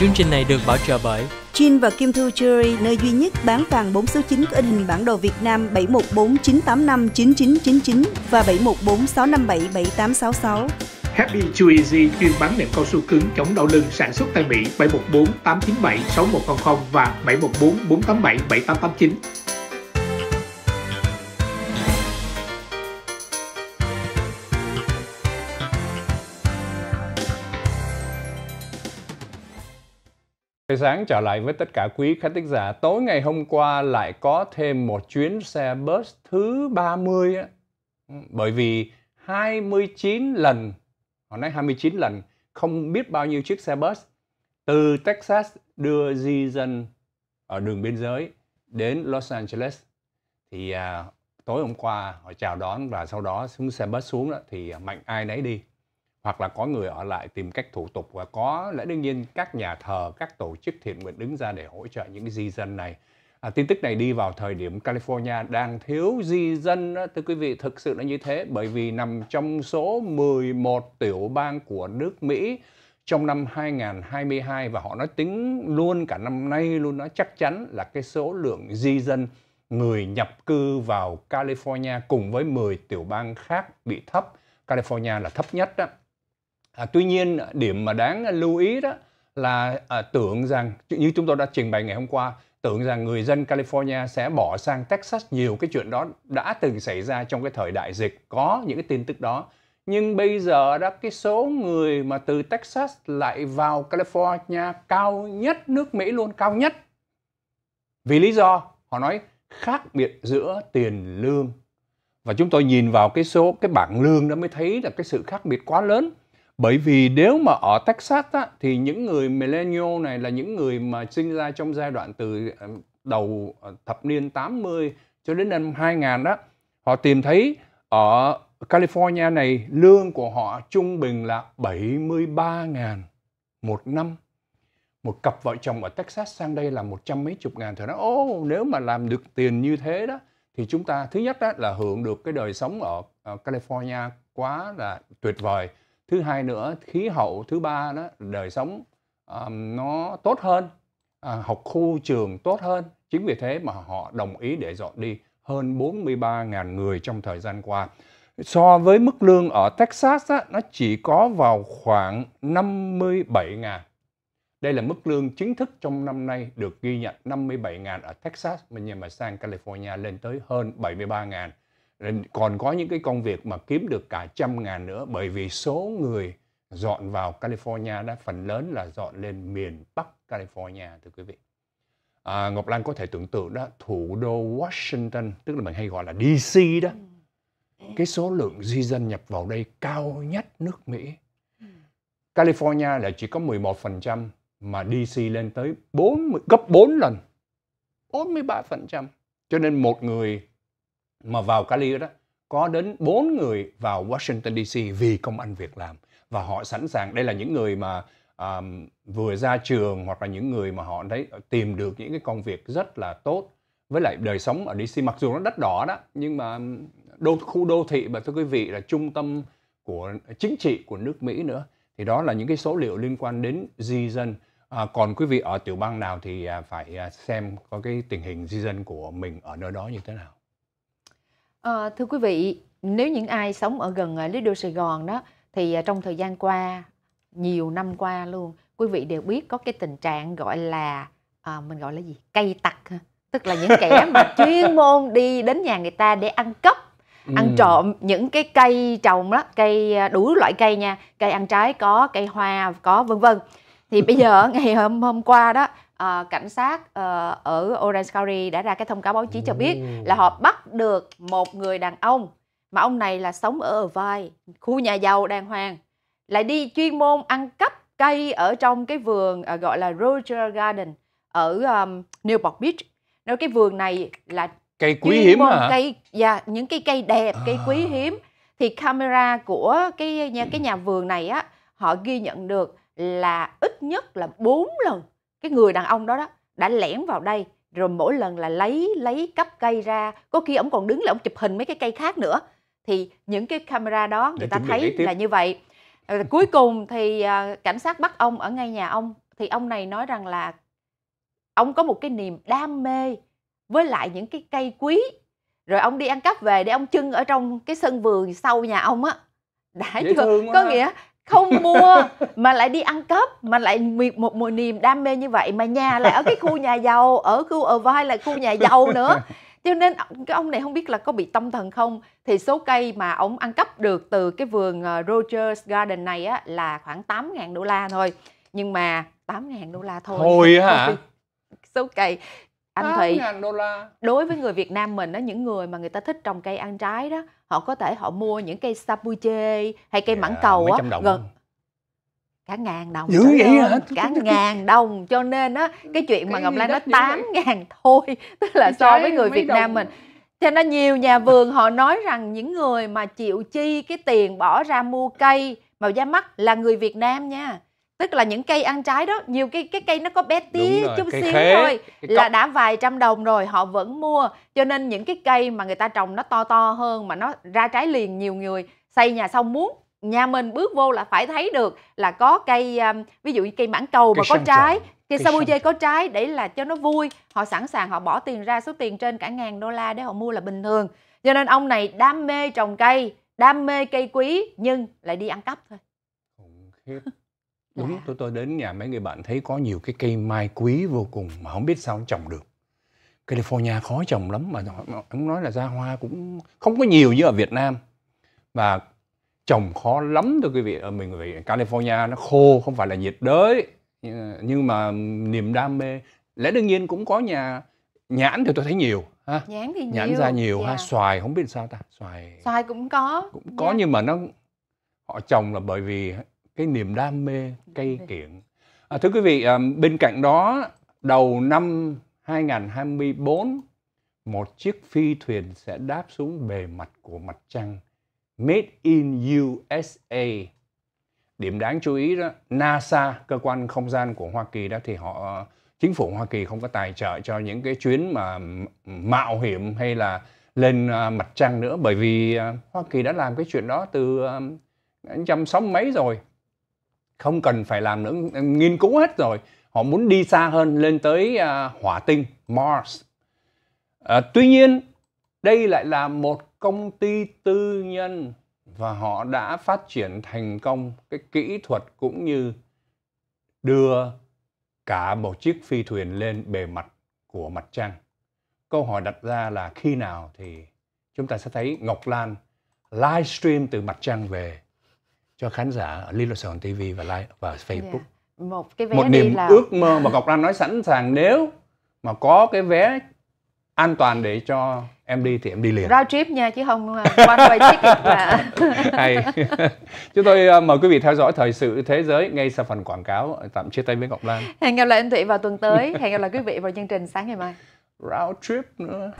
Chương trình này được bảo trợ bởi Chin và Kim Thu Jewelry, nơi duy nhất bán vàng 4 số 9 có in hình bản đồ Việt Nam 714 985 9999 và 714 657 7866. Happy Chew Easy chuyên bán nệm cao su cứng chống đau lưng sản xuất tại Mỹ 714 897 6100 và 714 487 7889. Buổi sáng trở lại với tất cả quý khán thính giả. Tối ngày hôm qua lại có thêm một chuyến xe bus thứ 30 á. Ừ, bởi vì 29 lần, họ nói 29 lần, không biết bao nhiêu chiếc xe bus từ Texas đưa di dân ở đường biên giới đến Los Angeles. Thì à, tối hôm qua họ chào đón và sau đó xuống xe bus xuống đó, thì mạnh ai nấy đi hoặc là có người ở lại tìm cách thủ tục và có lẽ đương nhiên các nhà thờ, các tổ chức thiện nguyện đứng ra để hỗ trợ những cái di dân này. À, tin tức này đi vào thời điểm California đang thiếu di dân đó, thưa quý vị thực sự là như thế bởi vì nằm trong số 11 tiểu bang của nước Mỹ trong năm 2022 và họ nói tính luôn cả năm nay luôn nói chắc chắn là cái số lượng di dân người nhập cư vào California cùng với 10 tiểu bang khác bị thấp. California là thấp nhất đó. À, tuy nhiên điểm mà đáng lưu ý đó là à, tưởng rằng như chúng tôi đã trình bày ngày hôm qua tưởng rằng người dân California sẽ bỏ sang Texas nhiều cái chuyện đó đã từng xảy ra trong cái thời đại dịch có những cái tin tức đó. Nhưng bây giờ đó cái số người mà từ Texas lại vào California cao nhất nước Mỹ luôn cao nhất. Vì lý do họ nói khác biệt giữa tiền lương. Và chúng tôi nhìn vào cái số cái bảng lương đó mới thấy là cái sự khác biệt quá lớn bởi vì nếu mà ở Texas á, thì những người millennial này là những người mà sinh ra trong giai đoạn từ ờ, đầu ờ, thập niên 80 cho đến năm 2000 đó, họ tìm thấy ở California này lương của họ trung bình là 73.000 một năm. Một cặp vợ chồng ở Texas sang đây là một trăm mấy chục ngàn. Thì nói, ô nếu mà làm được tiền như thế đó, thì chúng ta thứ nhất đó là hưởng được cái đời sống ở California quá là tuyệt vời thứ hai nữa khí hậu thứ ba đó đời sống um, nó tốt hơn à, học khu trường tốt hơn. Chính vì thế mà họ đồng ý để dọn đi hơn 43.000 người trong thời gian qua. So với mức lương ở Texas á, nó chỉ có vào khoảng 57.000 đây là mức lương chính thức trong năm nay được ghi nhận 57.000 ở Texas. Nhưng mà sang California lên tới hơn 73.000 còn có những cái công việc mà kiếm được cả trăm ngàn nữa bởi vì số người dọn vào California đã phần lớn là dọn lên miền Bắc California thưa quý vị. À, Ngọc Lan có thể tưởng tượng đó thủ đô Washington tức là mình hay gọi là DC đó cái số lượng di dân nhập vào đây cao nhất nước Mỹ. California là chỉ có 11% mà DC lên tới 40, gấp 4 lần. 43%. Cho nên một người mà vào Cali đó có đến 4 người vào Washington DC vì công ăn việc làm. Và họ sẵn sàng đây là những người mà um, vừa ra trường hoặc là những người mà họ thấy ờ, tìm được những cái công việc rất là tốt. Với lại đời sống ở DC mặc dù nó đất đỏ đó nhưng mà đô khu đô thị mà thưa quý vị là trung tâm của ờ, chính trị của nước Mỹ nữa. Thì đó là những cái số liệu liên quan đến di dân. À, còn quý vị ở tiểu bang nào thì à, phải à, xem có cái tình hình di dân của mình ở nơi đó như thế nào. Ờ, thưa quý vị, nếu những ai sống ở gần ở Lý Đô Sài Gòn đó thì à, trong thời gian qua, nhiều năm qua luôn, quý vị đều biết có cái tình trạng gọi là à, mình gọi là gì? Cây tặc ha. Tức là những kẻ mà chuyên môn đi đến nhà người ta để ăn cắp ăn Ừ. trộm những cái cây trồng đó cây à, đủ loại cây nha cây ăn trái có cây hoa có vân vân thì bây giờ ngày hôm hôm qua đó à, cảnh sát ờ, ở Orange County đã ra cái thông cáo báo chí cho biết là họ bắt được một người đàn ông mà ông này là sống ở vai khu nhà giàu đàng hoàng lại đi chuyên môn ăn cắp cây ở trong cái vườn à, gọi là Roger Garden ở um, Newport Beach. Nói cái vườn này là cây quý hiếm hả? cây dạ những cái cây đẹp cây À. quý hiếm. Thì camera của cái nhà cái nhà vườn này á họ ghi nhận được là ít nhất là 4 lần cái người đàn ông đó đó đã lẻn vào đây rồi mỗi lần là lấy lấy cắp cây ra có khi ông còn đứng là ông chụp hình mấy cái cây khác nữa. Thì những cái camera đó Để người ta bị lấy thấy là như vậy. Ờ, cuối cùng thì à, cảnh sát bắt ông ở ngay nhà ông. Thì ông này nói rằng là ông có một cái niềm đam mê với lại những cái cây quý. Rồi ông đi ăn cắp về để ông trưng ở trong cái sân vườn sau nhà ông á. Đã Dễ chưa? có nghĩa không mua mà lại đi ăn cắp mà lại một, một, niềm đam mê như vậy mà nhà lại ở cái khu nhà giàu ở khu ở vai là khu nhà giàu nữa. Cho nên cái ông này không biết là có bị tâm thần không? Thì số cây mà ông ăn cắp được từ cái vườn ờ, Rogers Garden này á là khoảng 8.000 đô la thôi. Nhưng mà 8.000 đô la thôi Thôi hả? Số cây anh Thụy 8.000 đô la. đối với người Việt Nam mình đó những người mà người ta thích trồng cây ăn trái đó họ có thể họ mua những cây sapuche hay cây mãng Dạ, cầu mấy á gần cả ngàn đồng Dữ vậy hả? cả ngàn đồng cho nên á cái chuyện mà Cái Ngọc gì Lan nói dữ tám ngàn thôi tức là Cái so với người Việt Nam đồng. mình. Cho nên nhiều nhà vườn họ nói rằng những người mà chịu chi cái tiền bỏ ra mua cây màu da mắt là người Việt Nam nha tức là những cây ăn trái đó nhiều cái cái cây nó có bé tí rồi, chút xíu khế, thôi là đã vài trăm đồng rồi họ vẫn mua. Cho nên những cái cây mà người ta trồng nó to to hơn mà nó ra trái liền nhiều người xây nhà xong muốn nhà mình bước vô là phải thấy được là có cây um, ví dụ như cây mãng cầu mà Cây có sang trái trồng, cây sabuche có trái để là cho nó vui. Họ sẵn sàng họ bỏ tiền ra số tiền trên cả ngàn đô la để họ mua là bình thường. Cho nên ông này đam mê trồng cây đam mê cây quý nhưng lại đi ăn cắp thôi. Khủng khiếp. Đúng, Lạ. tôi tôi đến nhà mấy người bạn thấy có nhiều cái cây mai quý vô cùng mà không biết sao trồng được. California khó trồng lắm mà ông nói là ra hoa cũng không có nhiều như ở Việt Nam. Và trồng khó lắm thưa quý vị ở mình vì California nó khô không phải là nhiệt đới nhưng mà niềm đam mê lẽ đương nhiên cũng có nhà nhãn thì tôi thấy nhiều ha nhãn thì nhiều nhãn ra nhiều ha Dạ. xoài không biết sao ta xoài xoài cũng có cũng có Dạ. nhưng mà nó họ trồng là bởi vì cái niềm đam mê cây kiểng à, thưa quý vị à, bên cạnh đó đầu năm 2024 một chiếc phi thuyền sẽ đáp xuống bề mặt của mặt trăng. Made in USA điểm đáng chú ý đó NASA cơ quan không gian của Hoa Kỳ đó thì họ chính phủ Hoa Kỳ không có tài trợ cho những cái chuyến mà mạo hiểm hay là lên à, mặt trăng nữa. Bởi vì à, Hoa Kỳ đã làm cái chuyện đó từ à, trăm sáu mấy rồi không cần phải làm nữa. Nghiên cứu hết rồi. Họ muốn đi xa hơn lên tới uh, hỏa tinh Mars. À, tuy nhiên đây lại là một công ty tư nhân và họ đã phát triển thành công cái kỹ thuật cũng như đưa cả một chiếc phi thuyền lên bề mặt của mặt trăng. Câu hỏi đặt ra là khi nào thì chúng ta sẽ thấy Ngọc Lan livestream từ mặt trăng về? Cho khán giả ở Little Sài Gòn TV và live và Facebook. Dạ. một cái vé Một niềm là ước mơ mà Ngọc Lan nói sẵn sàng nếu mà có cái vé an toàn để cho em đi thì em đi liền. round trip nha chứ không uh, one way ticket là Hay. Chúng tôi uh, mời quý vị theo dõi thời sự thế giới ngay sau phần quảng cáo. Tạm chia tay với Ngọc Lan. hẹn gặp lại anh Thụy vào tuần tới hẹn gặp lại quý vị vào chương trình sáng ngày mai Round trip nữa.